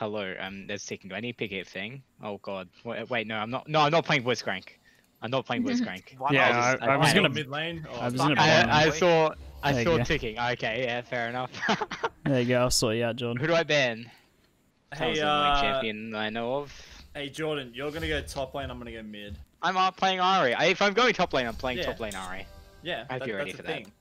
hello. Um, there's ticking. Do I need to pick a thing? Oh god. Wait, wait, no, I'm not. No, I'm not playing voice crank. I'm not playing voice crank. Why Yeah, not? I, I was gonna. mid lane. I was gonna- I, I saw. I There saw ticking. Okay, yeah, fair enough. There you go. I'll sort you out, John. Who do I ban? Hey, Hey, uh, champion I know of. hey Jordan, you're gonna go top lane. I'm gonna go mid. I'm uh, playing Ahri. I, if I'm going top lane, I'm playing Yeah. top lane Ahri. Yeah, I hope that- you're ready that's for a that. thing.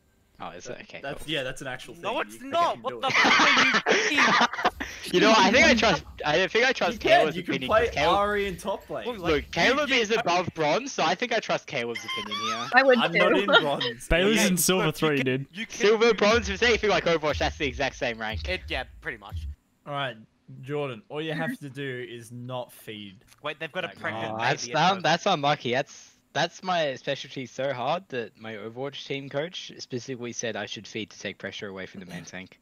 Oh, is it? Okay. That's cool. yeah, that's an actual thing. No, it's You not. What the fuck are you doing? you know, I think I trust. I think I trust You can. Caleb's You can opinion. play 'cause Caleb, Ahri in top lane. Look, look, like, Caleb you- you- is above bronze, so I think I trust Caleb's opinion here. I would I'm too. not in bronze. Bailey's Yeah, in silver look, three, can- dude. You can, Silver, you- bronze, if anything like Overwatch, that's the exact same rank. It, yeah, pretty much. All right, Jordan. All you have to do is not feed. Wait, they've got a pregnant Oh, baby. that's that, that's unlucky. That's that's my specialty so hard that my Overwatch team coach specifically said I should feed to take pressure away from the main tank.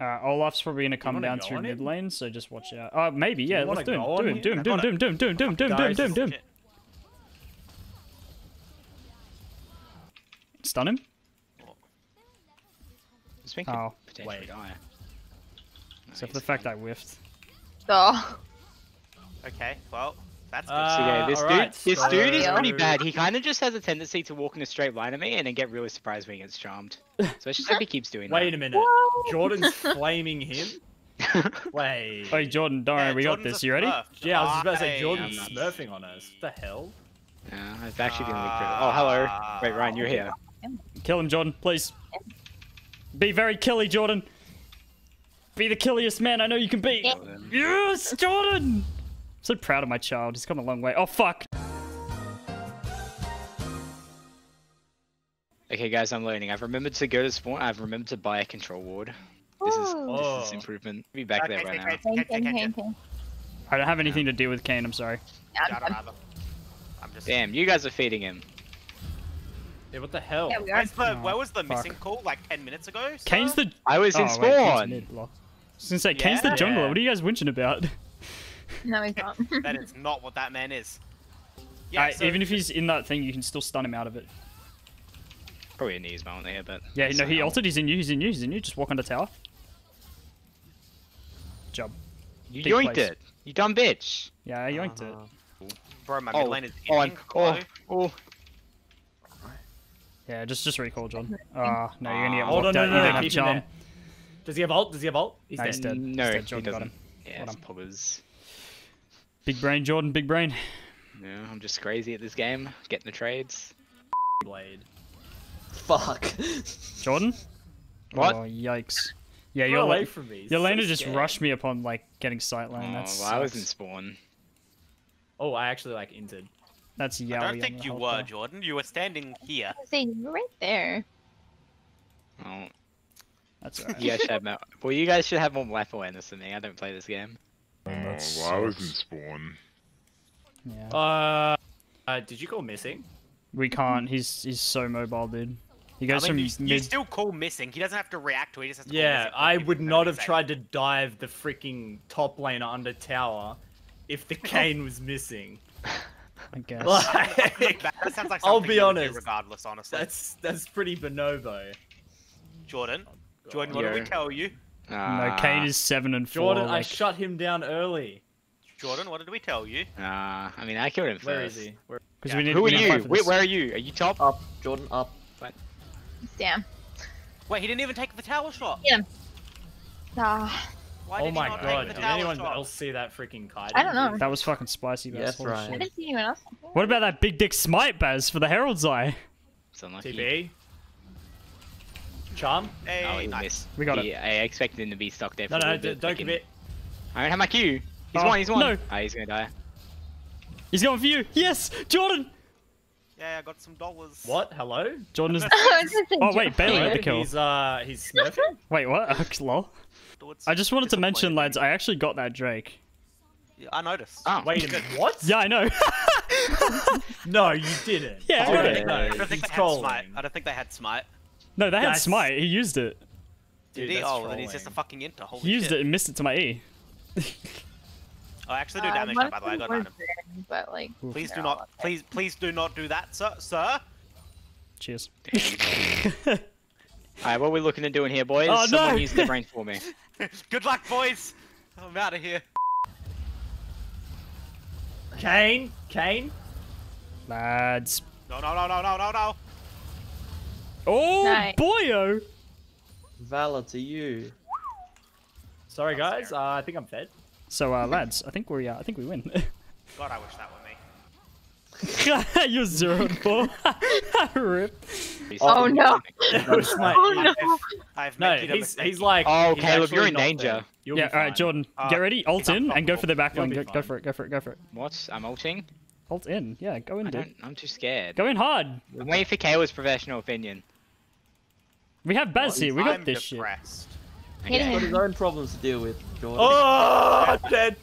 Uh, Olaf's probably gonna come down go through on mid him? lane, so just watch out. Oh, maybe, yeah. you Let's do him. go Do on him, him? do him, I do him, got do him, do him, do him, do him, do him, do him, do him, do him. Stun him? This thing could Oh, potentially wait. die. except for the fact I whiffed. Oh. Okay, well, that's good. Uh, So yeah, this dude, alright, this dude is pretty bad. He kind of just has a tendency to walk in a straight line at me and then get really surprised when he gets charmed. So let's just hope he keeps doing that. Wait a minute. Whoa. Jordan's flaming him. that. Wait. Hey, Jordan, don't Yeah, worry, we got this. You ready? smurf. Yeah, I was just about to say Hey, Jordan's smurfing on us. What the hell? yeah, I've actually been leaked Oh, hello. Wait, Ryan, you're here. Kill him, Jordan, please. Be very killy, Jordan. Be the killiest man I know you can be. Yeah. Yes, Jordan! So proud of my child. He's come a long way. Oh, fuck. Okay, guys, I'm learning. I've remembered to go to spawn. I've remembered to buy a control ward. This is Ooh. this is Oh. improvement. Be back there right okay, now. okay. I don't have anything to do with Kayn, I'm sorry. Yeah, I don't either. I'm just. Damn, you guys are feeding him. Yeah, what the hell? Yeah, are. Where's the, Oh, where was the fuck. missing call? Like 10 minutes ago? sir? Kayn's the. I was in Oh, wait, spawn. mid block. I was gonna say, Kayn's the jungler. Yeah. What are you guys whinging about? No, he's not. That is not what that man is. Yeah, Alright, so- even if he's in that thing, you can still stun him out of it. Probably a knees moment there, but Yeah, no, he altered. He's in you. He's in you. He's in you. Just walk under tower. Job. You big yoinked place. it. You dumb bitch. Yeah, I yoinked it. Bro, my Oh, mid lane is oh, inching. I'm, oh, Hello? oh. Yeah, just just recall, John. Ah, no, you're gonna get Hold walked on, out. no, you no, don't no, have keep him charm. there. Does he have ult? Does he have ult? He's No, he's dead. dead. No, He's dead. he Jordan got doesn't. him. Yeah, Got it's him. poggers. Big brain, Jordan. Big brain. No, I'm just crazy at this game. Getting the trades. Blade. Fuck. Jordan. What? Oh, yikes. Yeah, Get your away la- from me. your so laner just scared. rushed me upon like getting sightline. Oh. That's well, I was in spawn. Oh, I actually like entered. that's I don't think you were, bar. Jordan. You were standing here. Say, you're right there. Oh, That's alright. you guys should have more. Well, you guys should have more life awareness than me. I don't play this game. Oh, well, I was in sucks. spawn. Yeah. Uh, uh, did you go missing? We can't. He's he's so mobile, dude. He I goes mean, from you mid. still call missing. He doesn't have to react to it. He just has to Yeah, missing. I would not have tried to dive the freaking top laner under tower if the Kayn was missing. I guess. Like, That, that sounds like I'll be you do honest. regardless, honestly. that's that's pretty bonobo. Jordan. Jordan, what did Yeah. we tell you? No, Ah, Kayn is seven and four. Jordan, I shut him down early. Jordan, what did we tell you? Ah, I mean, I killed him Where first. is he? Where... 'cause Yeah. we need, Who are you? fight Wait, where are you? Are you top? Up, Jordan, up. Wait. Damn. Wait, he didn't even take the tower shot. Yeah. Ah, Why oh did my god, did anyone shot? else see that freaking kite? I don't know. That was fucking spicy, Baz. Yes, Holy Ryan. I didn't see anyone else. What about that big dick smite, Baz, for the Herald's Eye? It's unlucky. TP. Charm? Hey, Oh, he nice. missed. We got it. I expected him to be stuck there. For No, a no, little don't thinking, commit. I don't have my Q. He's Oh, one. He's one. no. Ah, he's gonna die. He's going for you. Yes, Jordan. Yeah, I got some dollars. What? Hello? Jordan is. It's Oh wait, Bailey joke. got the kill. He's uh, he's smurfing. Wait, what? Lol. I just wanted to mention, lads, I actually got that Drake. Yeah, I noticed. Oh, Wait a minute, what? Yeah, I know. No, you didn't. Yeah, I Okay, got I it. no, don't think they had smite. I don't think they had smite. No, they had That's- smite. He used it. Dude, Did he? Oh, then he's just a fucking inter. Holy He used shit. it and missed it to my E. I actually do Uh, damage one now, by the way. I got them an item. But like, Please do not, please, please do not do that, sir. Sir. Cheers. Alright, what are we looking at doing here, boys? Oh, no. Someone use the brain for me. Good luck, boys. I'm out of here. Kayn, Kayn. Lads. No, no, no, no, no, no, no. Oh, Nice. boyo! Valor to you. Sorry guys, uh, I think I'm fed. So, uh, lads, I think we, uh, I think we win. God, I wish that were me. You're zero and four. Rip. Oh, no. My- Oh no. I've No, made a he's he's like. Oh, he's Caleb, you're in danger. You'll Yeah, all right. Jordan, Uh, get ready. Ult it's in and go for the back You'll line. Go, go for it. Go for it. Go for it. What? I'm ulting? Ult in. Yeah, go in, dude. I'm too scared. Go in hard. I'm waiting for Kayla's professional opinion. We have Baz here. We got I'm this shit. depressed. Hitting Got his own problems to deal with, Jordan. Oh, dead.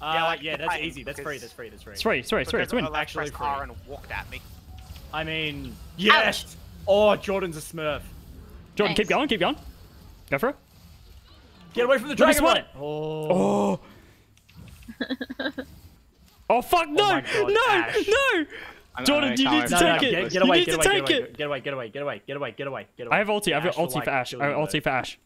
Uh, Yeah, yeah, like that's easy. That's free. That's free. That's free. It's free. It's free. It's free. It's win. Actually free. And walked at me. I mean, yes. Oh, Jordan's a Smurf. Jordan, keep going. Keep going. Go for it. Get away from the dragon. spot it. Oh. Oh. oh fuck no! my God, no! Ashe. No! I'm- Jordan, I'm you need to No, take no, it. get, get away, need get to away, take get away, it. get away, get away, get away, get away, get away, get away. I have ulti. I've got Ashe will, ulti like, for Ashe. I have ulti both. for Ashe.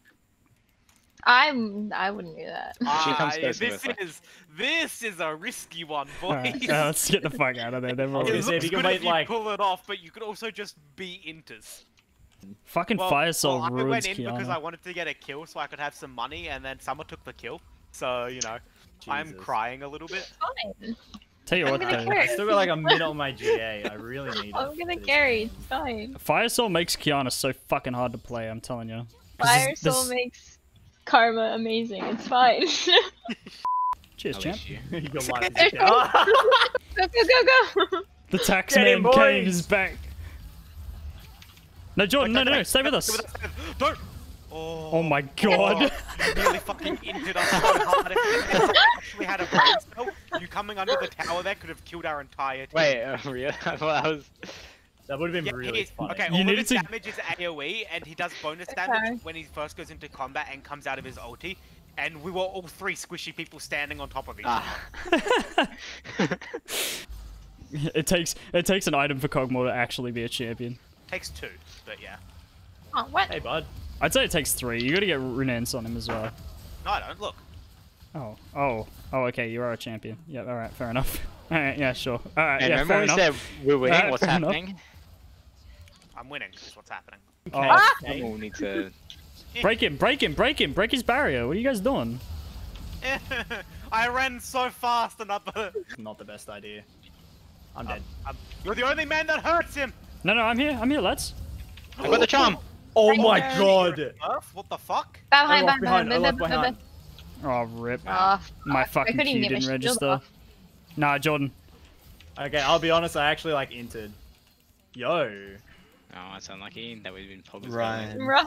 I'm. I wouldn't do that. She comes this with it. is this is a risky one, Alright, boys. uh, let's get the fuck out of there. They're was all- gonna it if looks you can good wait, if you like- pull it off, but you could also just be inters. Fucking Well, Fire Soul well, I went in because I wanted to get a kill so I could have some money, and then someone took the kill. So you know, I'm crying a little bit. Fine. Tell you I'm what, gonna though. I carry. still got like a minute on my GA. I really need it. I'm gonna carry. It's fine. Fire Soul makes Kiana so fucking hard to play. I'm telling you. Fire this- Soul this- makes Karma amazing. It's fine. Cheers, champ. wish you. Your life is down. go go go go. The tax Get man him, is back. No, Jordan, no, no, no, stay with us. Don't. Oh, Oh my god. you nearly fucking injured us so hard. If if actually had a brain cell, you coming under the tower there could have killed our entire team. Wait, uh, really? I thought I was. That would have been Yeah, really he- funny. okay, You all of needed his to- damage is AoE, and he does bonus Okay. damage when he first goes into combat and comes out of his ulti. And we were all three squishy people standing on top of each other. Ah. it takes it takes an item for Kog'Maw to actually be a champion. Takes two, but yeah. Oh, what? Hey, bud. I'd say it takes three. You gotta get Runaan's on him as well. No, I don't. Look. Oh, oh, oh, okay, you are a champion. Yep, alright, fair enough. Alright, yeah, sure. Alright, And yeah, remember fair we enough. said we're winning? Alright, What's fair enough. happening? I'm winning, is what's happening. Oh, Ah! We'll need to. break him, break him, break him, break his barrier. What are you guys doing? I ran so fast and up. Not the best idea. I'm dead. Um, you're the only man that hurts him. No, no, I'm here, I'm here, lads. I got the charm. Oh Thank my you. god! What the fuck? Behind, left behind, behind, I behind, behind, behind. Oh, rip. Ah, My I fucking couldn't Q even get my didn't register. off. Nah, Jordan. Okay, I'll be honest. I actually like entered. Yo, Oh, that's unlucky. That would have been probably. Ryan. Run.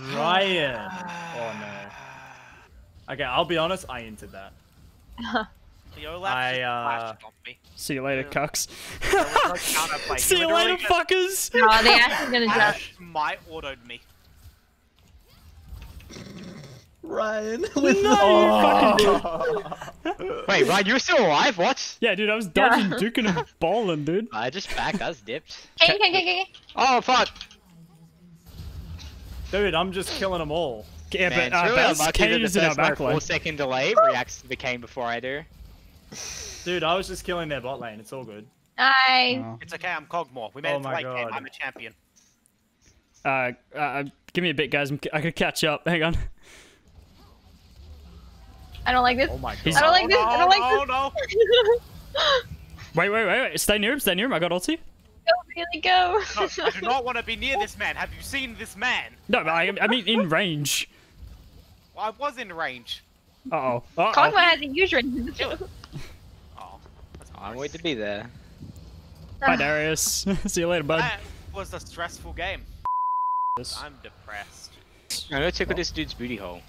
Ryan. Oh no. Okay, I'll be honest. I entered that. The Olaf I, uh, on me. See you later, Yeah. cucks. There was no counterplay. He See you later, just- fuckers! Oh, they actually gonna jump. Ashe might autoed me. Ryan with No, Oh. fucking Wait, Ryan, you're still alive? What? Yeah, dude, I was dodging, duking, and balling, dude. I just back. was dipped. Hey, hey, hey, hey. Oh fuck! Dude, I'm just killing them all. Yeah, Man, but uh, it's really Baz, unlucky Kayn that is the in our first like, back four line. second delay reacts to the Kayn before I do. Dude, I was just killing their bot lane. It's all good. Nice. Oh. It's okay, I'm Kog'Maw. We made Oh it to my late game. God. I'm a champion. Uh, uh, give me a bit, guys. I'm, I could catch up. Hang on. I don't like this. Oh my god. I don't like oh, this. No, I don't like no, this. no. Wait, wait, wait, wait. Stay near him. Stay near him. I got ulti. Go, really go. No, I do not want to be near this man. Have you seen this man? No, but I, I mean in range. Well, I was in range. Uh oh. Uh Kog'Maw oh. has a huge range. Kill it. Oh, that's I'm nice. wait to be there. Bye, ah. Darius. See you later, bud. That was a stressful game. I'm depressed. I'm gonna tickle this dude's booty hole.